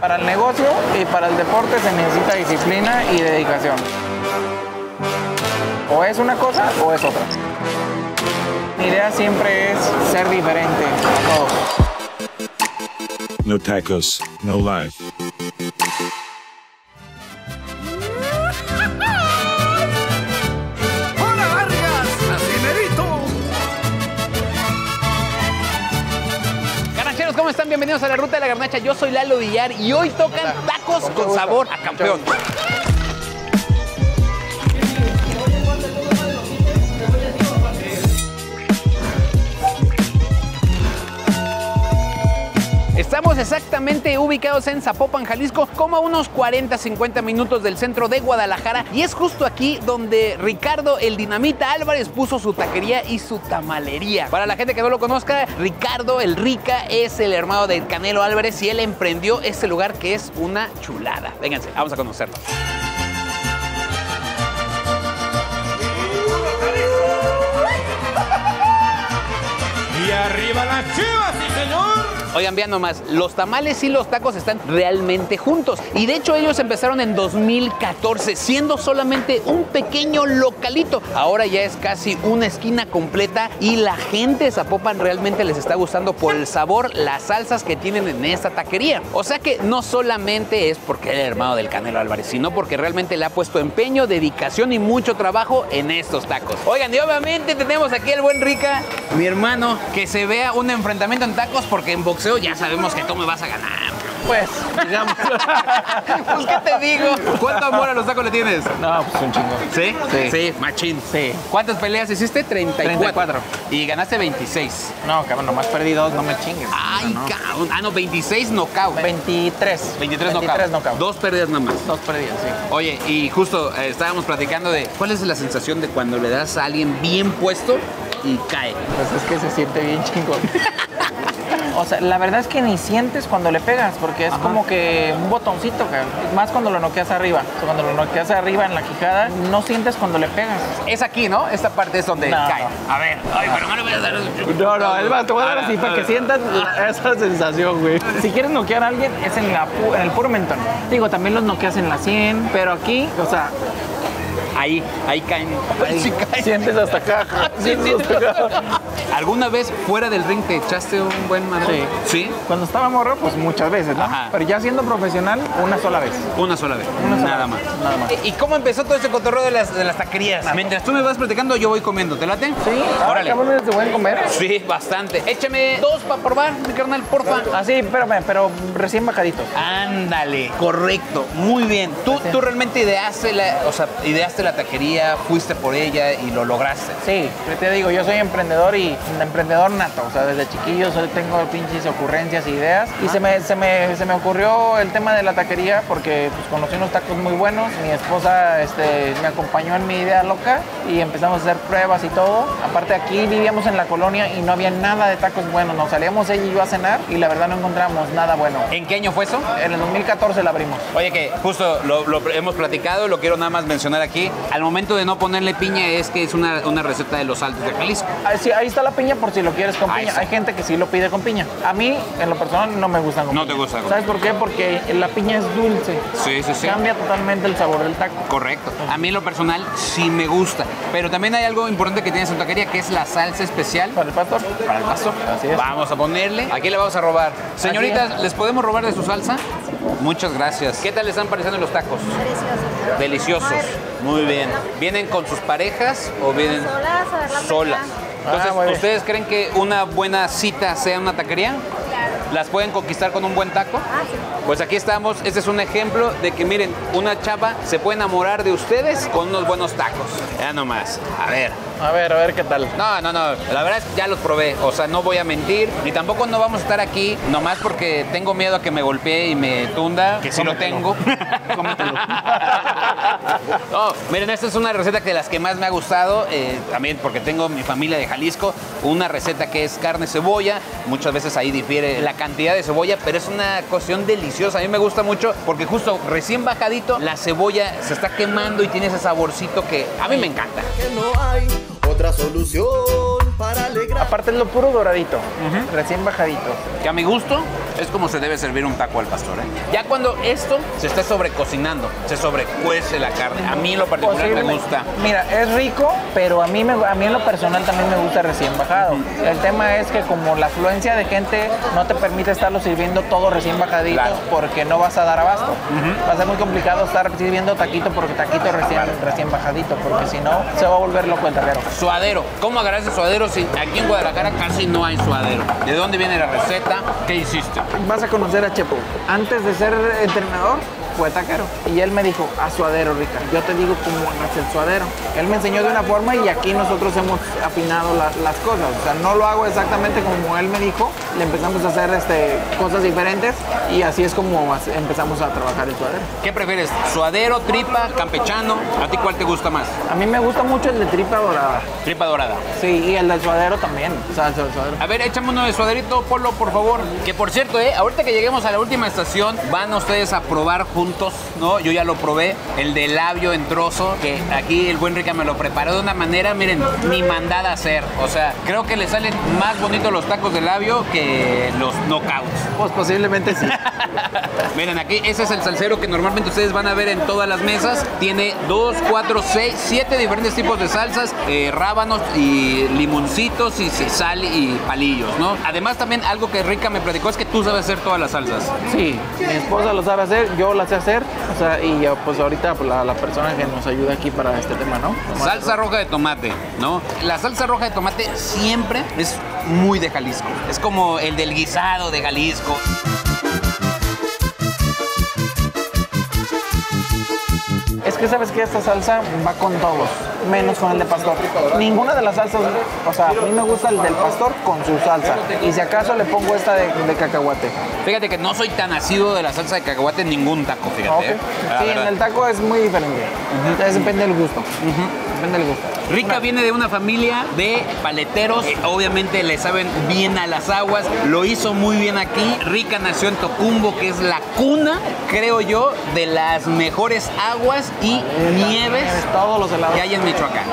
Para el negocio y para el deporte se necesita disciplina y dedicación. O es una cosa o es otra. Mi idea siempre es ser diferente a todos. No tacos, no life. ¿Cómo están? Bienvenidos a la Ruta de la Garnacha. Yo soy Lalo Villar y hoy tocan tacos con sabor a campeón. Estamos exactamente ubicados en Zapopan, Jalisco, como a unos 40-50 minutos del centro de Guadalajara. Y es justo aquí donde Ricardo el Dinamita Álvarez puso su taquería y su tamalería. Para la gente que no lo conozca, Ricardo el Rica es el hermano de Canelo Álvarez y él emprendió este lugar que es una chulada. Vénganse, vamos a conocerlo. Y arriba las chivas, sí, señor. Oigan, vean nomás, los tamales y los tacos están realmente juntos. Y de hecho ellos empezaron en 2014, siendo solamente un pequeño localito. Ahora ya es casi una esquina completa y la gente de Zapopan realmente les está gustando por el sabor, las salsas que tienen en esta taquería. O sea que no solamente es porque el hermano del Canelo Álvarez, sino porque realmente le ha puesto empeño, dedicación y mucho trabajo en estos tacos. Oigan, y obviamente tenemos aquí al buen Rica, mi hermano, que se vea un enfrentamiento en tacos porque en ya sabemos que tú me vas a ganar. Pues, digamos. Pues, ¿qué te digo? ¿Cuánto amor a los tacos le tienes? No, pues un chingo. ¿Sí? Sí. Sí, machín. Sí. ¿Cuántas peleas hiciste? 34. 34. Y ganaste 26. No, cabrón, nomás perdí dos, no me chingues. Ay, No, cabrón. Ah, no, 26 knockout. 23. 23 knockout. 23 knockout. Dos pérdidas nada más. Dos perdidas, sí. Oye, y justo eh, estábamos platicando de cuál es la sensación de cuando le das a alguien bien puesto y cae. Pues es que se siente bien chingón. O sea, la verdad es que ni sientes cuando le pegas, porque es como que un botoncito, cabrón. Más cuando lo noqueas arriba. O sea, cuando lo noqueas arriba en la quijada, no sientes cuando le pegas. Es aquí, ¿no? Esta parte es donde No. cae. A ver. Ay, pero no le voy a dar. No, no, es más, te voy a dar así para que sientas esa sensación, güey. Si quieres noquear a alguien, es en, la pu- en el puro mentón. Digo, también los noqueas en la 100, pero aquí, o sea, Ahí, ahí caen. ahí Sí caen. sientes hasta acá. sientes hasta acá. ¿Alguna vez fuera del ring te echaste un buen madre? Sí. Cuando estaba morro, pues muchas veces, ¿no? Ajá. Pero ya siendo profesional, una sola vez. Una sola vez. Una sola Nada vez, más. nada más. ¿Y cómo empezó todo ese cotorreo de las, de las taquerías? Mientras tú me vas platicando, yo voy comiendo. ¿Te late? Sí, Órale. cabrones de buen comer. Sí, bastante. Échame dos para probar, mi carnal, porfa. Así, espérame, pero recién bajaditos. Ándale, correcto, muy bien. Tú, tú realmente ideaste la, o sea, ideaste la taquería, fuiste por ella y lo lograste. Sí, yo te digo, yo soy emprendedor y emprendedor nato. O sea, desde chiquillo soy, tengo pinches ocurrencias e ideas. Y se me, se, me, se me ocurrió el tema de la taquería porque pues, conocí unos tacos muy buenos. Mi esposa este, me acompañó en mi idea loca y empezamos a hacer pruebas y todo. Aparte, aquí vivíamos en la colonia y no había nada de tacos buenos. Nos salíamos ella y yo a cenar y la verdad no encontramos nada bueno. ¿En qué año fue eso? En el 2014 la abrimos. Oye, que justo lo, lo hemos platicado, lo quiero nada más mencionar aquí. Al momento de no ponerle piña es que es una, una receta de los altos de Jalisco. Ah, sí, ahí está la piña por si lo quieres con Ahí piña. está. Hay gente que sí lo pide con piña. A mí, en lo personal, no me gustan con No piña. te gusta con ¿Sabes por qué? Porque la piña es dulce. Sí, sí, sí. Cambia totalmente el sabor del taco. Correcto. A mí en lo personal sí me gusta. Pero también hay algo importante que tienes en tu taquería que es la salsa especial ¿Para el pastor? para el pasto. Así es. Vamos a ponerle. Aquí le vamos a robar. Señoritas, ¿les podemos robar de su salsa? Muchas gracias. ¿Qué tal les están pareciendo los tacos? Deliciosos. Muy bien. ¿Vienen con sus parejas o vienen Solas, a ver la solas? película. Entonces, Ah, muy bien. ¿ustedes creen que una buena cita sea una taquería? ¿Las pueden conquistar con un buen taco? Ah, sí. Pues aquí estamos. Este es un ejemplo de que, miren, una chava se puede enamorar de ustedes con unos buenos tacos. Ya nomás. A ver. A ver, a ver qué tal. No, no, no. La verdad es que ya los probé. O sea, no voy a mentir. Ni tampoco no vamos a estar aquí nomás porque tengo miedo a que me golpee y me tunda. Que sí lo tengo. Cómetelo. No, miren, esta es una receta que de las que más me ha gustado. eh, también porque tengo mi familia de Jalisco. Una receta que es carne cebolla. Muchas veces ahí difiere la cantidad de cebolla, pero es una cocción deliciosa. A mí me gusta mucho porque justo recién bajadito la cebolla se está quemando y tiene ese saborcito que a mí me encanta. que no hay solución. Aparte es lo puro doradito, recién bajadito. Que a mi gusto es como se debe servir un taco al pastor. ¿eh? Ya cuando esto se está sobrecocinando, se sobrecuece la carne. A mí en lo particular me Posiblemente. gusta. Mira, es rico, pero a mí, me, a mí en lo personal también me gusta recién bajado. El tema es que como la afluencia de gente no te permite estarlo sirviendo todo recién bajadito Claro. porque no vas a dar abasto. Va a ser muy complicado estar sirviendo taquito porque taquito recién, recién bajadito, porque si no se va a volver loco el taquero. Suadero. ¿Cómo el suadero si aquí en Guadalajara casi no hay suadero? ¿De dónde viene la receta? ¿Qué hiciste? Vas a conocer a Chepo. Antes de ser entrenador, fue taquero. Y él me dijo, haz suadero, Rica. Yo te digo cómo hagas el suadero. Él me enseñó de una forma y aquí nosotros hemos afinado la- las cosas. O sea, no lo hago exactamente como él me dijo. Le empezamos a hacer este, cosas diferentes y así es como empezamos a trabajar el suadero. ¿Qué prefieres? ¿Suadero, tripa, campechano? ¿A ti cuál te gusta más? A mí me gusta mucho el de tripa dorada. Tripa dorada. Sí, y el del suadero también. Suadero. A ver, échame uno de suaderito, Polo, por favor. Que por cierto, eh, ahorita que lleguemos a la última estación, van ustedes a probar juntos, ¿no? Yo ya lo probé, el de labio en trozo, que aquí el buen Rica me lo preparó de una manera, miren, ni mandada a hacer. O sea, creo que le salen más bonitos los tacos de labio que los knockouts. Pues posiblemente sí. Miren, aquí ese es el salsero que normalmente ustedes van a ver en todas las mesas. Tiene dos, cuatro, seis, siete diferentes tipos de salsas, eh, rábanos y limoncitos y sal y palillos, ¿no? Además también algo que Rica me platicó es que tú sabes hacer todas las salsas. Sí, mi esposa lo sabe hacer, yo la sé hacer, o sea, y yo, pues ahorita pues, la, la persona que nos ayuda aquí para este tema, ¿no? Salsa roja de tomate, ¿no? La salsa roja de tomate siempre es muy de Jalisco. Es como el del guisado de Jalisco. Es que sabes que esta salsa va con todos, menos con el de pastor. Ninguna de las salsas, o sea, a mí me gusta el del pastor con su salsa. Y si acaso le pongo esta de, de cacahuate. Fíjate que no soy tan asiduo de la salsa de cacahuate en ningún taco, fíjate. ¿eh? Sí, en el taco es muy diferente. Entonces depende del gusto. Depende del gusto. Rica viene de una familia de paleteros, que obviamente le saben bien a las aguas, lo hizo muy bien aquí. Rica nació en Tocumbo, que es la cuna, creo yo, de las mejores aguas y nieves Todos los helados. que hay en Michoacán.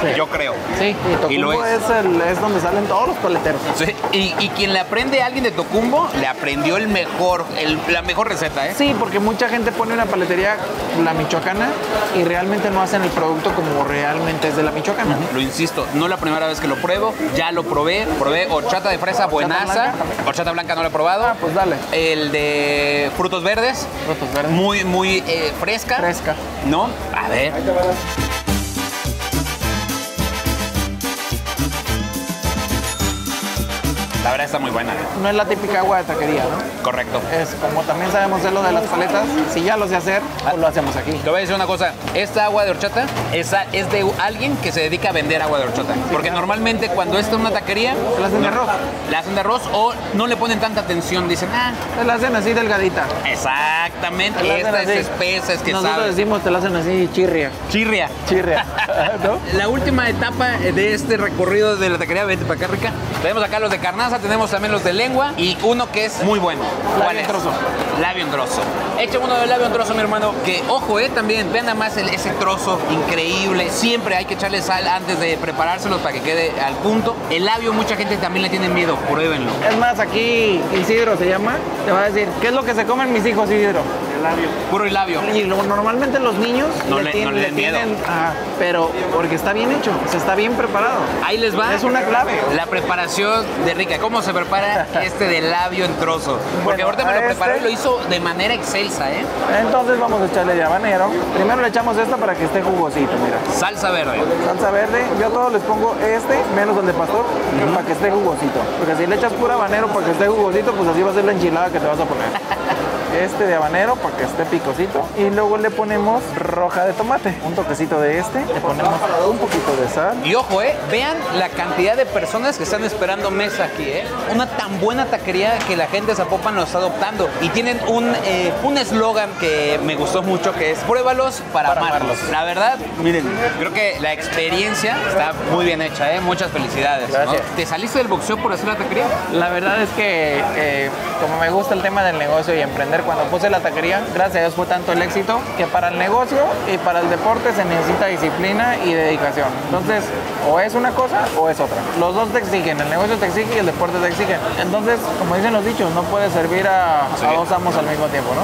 Sí. Yo creo. Sí, y Y lo Tocumbo es. es. el- es donde salen todos los paleteros. Sí, Y, y quien le aprende a alguien de Tocumbo, le aprendió el mejor, el- la mejor receta, ¿eh? Sí, porque mucha gente pone una paletería, la michoacana, y realmente no hacen el producto como realmente es de la michoacana. Lo insisto, no la primera vez que lo pruebo, ya lo probé, probé horchata de fresa buenaza, blanca. horchata blanca no la he probado. Ah, pues dale. El de frutos verdes, Frutos verdes. muy, muy eh, fresca. Fresca. ¿No? A ver. La verdad está muy buena. No es la típica agua de taquería, ¿no? Correcto. Es como también sabemos hacer lo de las paletas, si ya lo sé hacer, pues lo hacemos aquí. Te voy a decir una cosa, esta agua de horchata esa es de alguien que se dedica a vender agua de horchata. Porque normalmente cuando está en una taquería... La hacen de no- arroz. La hacen de arroz o no le ponen tanta atención. Dicen, ah, Te la hacen así delgadita. exactamente, esta es espesa, es que Nosotros sabe. decimos te la hacen así chirria. Chirria. Chirria. ¿No? La última etapa de este recorrido de la taquería, vete para acá, rica. Tenemos acá los de carnaza, tenemos también los de lengua y uno que es muy bueno. ¿Cuál Labio es? en trozo. Labio en trozo. Echa uno de labio en trozo, mi hermano. Que ojo, eh, también. Vean nada más el- ese trozo increíble. Siempre hay que echarle sal antes de preparárselos para que quede al punto. El labio, mucha gente también le tiene miedo. Pruébenlo. Es más, aquí Isidro se llama, te va a decir, ¿qué es lo que se comen mis hijos, Isidro? Labio. Puro el labio. Y lo- normalmente los niños No le- no le den miedo. ajá, pero porque está bien hecho, o sea, está bien preparado. Ahí les va. Es una clave. La preparación de Rica. ¿Cómo se prepara este de labio en trozo? Porque Bueno, ahorita me lo a preparó y este- lo hizo de manera excelsa, ¿eh? Entonces vamos a echarle de habanero. Primero le echamos esta para que esté jugosito, mira. Salsa verde. Salsa verde, yo a todos les pongo este, menos el de pastor, para que esté jugosito. Porque si le echas pura habanero para que esté jugosito, pues así va a ser la enchilada que te vas a poner. Este de habanero para que esté picosito. Y luego le ponemos roja de tomate. Un toquecito de este. Le ponemos un poquito de sal. Y ojo, eh, vean la cantidad de personas que están esperando mesa aquí, eh. Una tan buena taquería que la gente de Zapopan lo está adoptando. Y tienen un eh, un eslogan que me gustó mucho que es pruébalos para, Para amarlos. amarlos. La verdad, miren, creo que la experiencia está muy bien hecha, eh. Muchas felicidades. ¿Te saliste del boxeo por hacer la taquería? La verdad es que eh, como me gusta el tema del negocio y emprender cuando puse la taquería, gracias a Dios fue tanto el éxito que para el negocio y para el deporte se necesita disciplina y dedicación. Entonces, o es una cosa o es otra. Los dos te exigen, el negocio te exige y el deporte te exige. Entonces, como dicen los dichos, no puedes servir a, a dos amos al mismo tiempo, ¿no?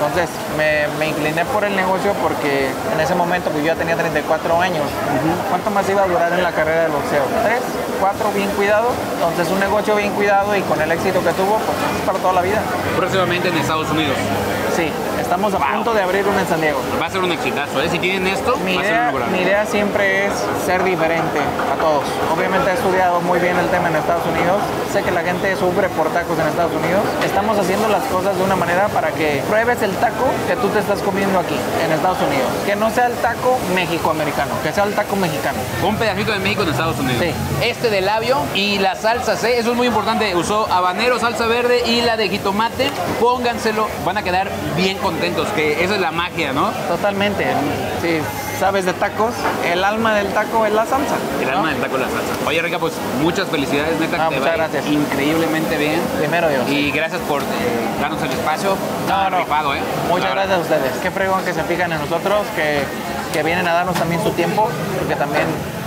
Entonces me, me, incliné por el negocio porque en ese momento que yo ya tenía 34 años, ¿cuánto más iba a durar en la carrera de boxeo? ¿Tres? ¿Cuatro? Bien cuidado. Entonces un negocio bien cuidado y con el éxito que tuvo, pues es para toda la vida. Próximamente en Estados Unidos. Sí, estamos a Wow. punto de abrir uno en San Diego. Va a ser un exitazo, ¿eh? Si tienen esto, Mi va a ser idea, un mi idea siempre es ser diferente a todos. Obviamente he estudiado muy bien el tema en Estados Unidos. Sé que la gente sufre por tacos en Estados Unidos. Estamos haciendo las cosas de una manera para que pruebes el taco que tú te estás comiendo aquí en Estados Unidos. Que no sea el taco mexicoamericano, que sea el taco mexicano. Un pedacito de México en Estados Unidos. Sí. Este de labio y las salsas, ¿eh? Eso es muy importante. Usó habanero, salsa verde y la de jitomate. Pónganselo, van a quedar bien contentos, que esa es la magia, ¿no? Totalmente. Si sabes de tacos, el alma del taco es la salsa. El ¿no? alma del taco y la salsa. Oye, Rica, pues muchas felicidades, neta. Ah, que te muchas va gracias. increíblemente bien. Primero Dios. Y gracias por eh, darnos el espacio. No, no. Rifado, ¿eh? Muchas gracias a ustedes. Qué fregón que se fijan en nosotros, que, que vienen a darnos también su tiempo, porque también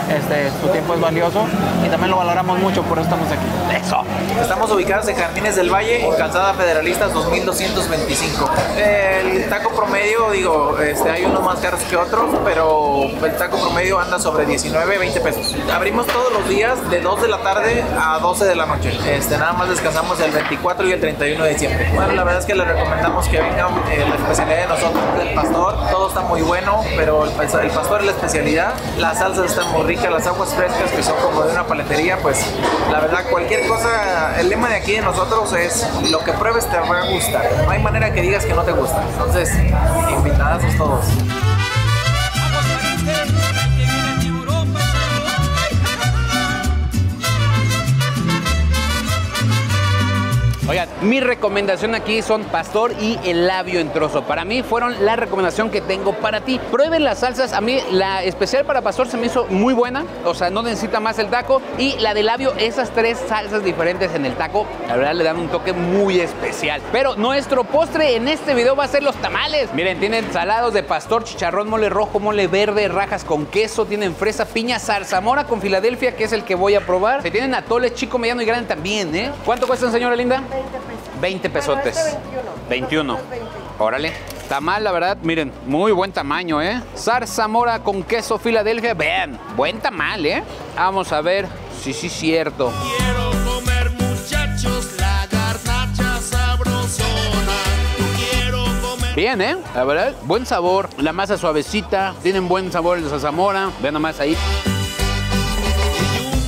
este, su tiempo es valioso y también lo valoramos mucho, por eso estamos aquí. Eso. Estamos ubicados en Jardines del Valle, en Calzada Federalistas 2225. El taco promedio, digo, este, hay unos más caros que otros, pero el taco promedio anda sobre 19, 20 pesos. Abrimos todos los días de 2 de la tarde a 12 de la noche. Este, nada más descansamos el 24 y el 31 de diciembre. Bueno, la verdad es que les recomendamos que vengan eh, la especialidad de nosotros, el pastor. Todo está muy bueno, pero el, el pastor es la especialidad. Las salsas están muy ricas, las aguas frescas que son como de una paletería, pues la verdad cualquier cosa, el lema de aquí de nosotros es lo que pruebes te va a gustar. No hay manera que digas que no te gusta. Entonces, invitadas todos. Oigan, mi recomendación aquí son pastor y el labio en trozo. Para mí fueron la recomendación que tengo para ti. Prueben las salsas. A mí la especial para pastor se me hizo muy buena. O sea, no necesita más el taco. Y la de labio, esas tres salsas diferentes en el taco, la verdad le dan un toque muy especial. Pero nuestro postre en este video va a ser los tamales. Miren, tienen salados de pastor, chicharrón, mole rojo, mole verde, rajas con queso, tienen fresa, piña, zarzamora con Filadelfia, que es el que voy a probar. Se tienen atoles chico, mediano y grande también, ¿eh? ¿Cuánto cuestan, señora linda? 20 pesotes. 21. Órale. Tamal, la verdad, miren, muy buen tamaño, ¿eh? Zarzamora con queso Filadelfia. Vean, buen tamal, ¿eh? Vamos a ver si sí es cierto. Quiero comer muchachos la garnacha sabrosona. Quiero comer Bien, ¿eh? La verdad, buen sabor. La masa suavecita. Tienen buen sabor el de zarzamora. Vean nomás ahí.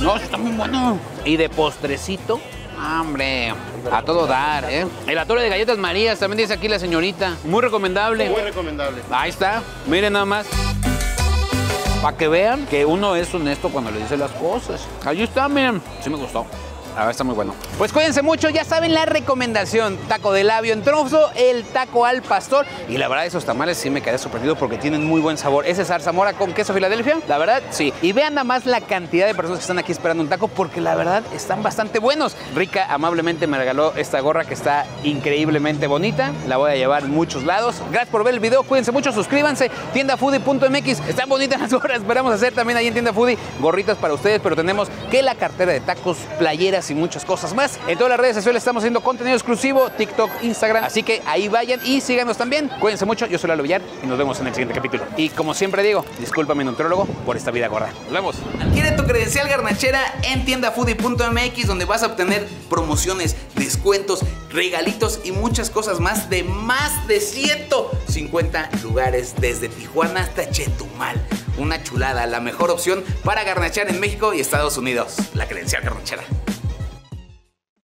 No, está muy bueno. Y de postrecito. Hombre, a todo dar, ¿eh? El atole de galletas Marías, también dice aquí la señorita. Muy recomendable. Muy recomendable. Ahí está, miren nada más. Para que vean que uno es honesto cuando le dice las cosas. Ahí está, miren. Sí me gustó. A ver, está muy bueno. Pues cuídense mucho, ya saben la recomendación. Taco de labio en trozo, el taco al pastor. Y la verdad, esos tamales sí me quedé sorprendido porque tienen muy buen sabor. Ese zarzamora con queso Filadelfia, la verdad, sí. Y vean nada más la cantidad de personas que están aquí esperando un taco porque la verdad están bastante buenos. Rica amablemente me regaló esta gorra que está increíblemente bonita. La voy a llevar en muchos lados. Gracias por ver el video, cuídense mucho, suscríbanse. Tiendafoodie.mx, están bonitas las gorras. Esperamos hacer también ahí en Tienda Foodie gorritas para ustedes, pero tenemos que la cartera de tacos, playeras y muchas cosas más. En todas las redes sociales estamos haciendo contenido exclusivo, TikTok, Instagram. Así que ahí vayan y síganos también. Cuídense mucho, yo soy Lalo Villar y nos vemos en el siguiente capítulo. Y como siempre digo, disculpa mi nutrólogo por esta vida gorda. Nos vemos. Adquiere tu credencial garnachera en tiendafoodie.mx donde vas a obtener promociones, descuentos, regalitos y muchas cosas más de más de 150 lugares desde Tijuana hasta Chetumal. Una chulada, la mejor opción para garnachar en México y Estados Unidos. La credencial garnachera.